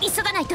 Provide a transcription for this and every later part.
急がないと。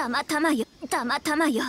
たまたまよたまたまよ。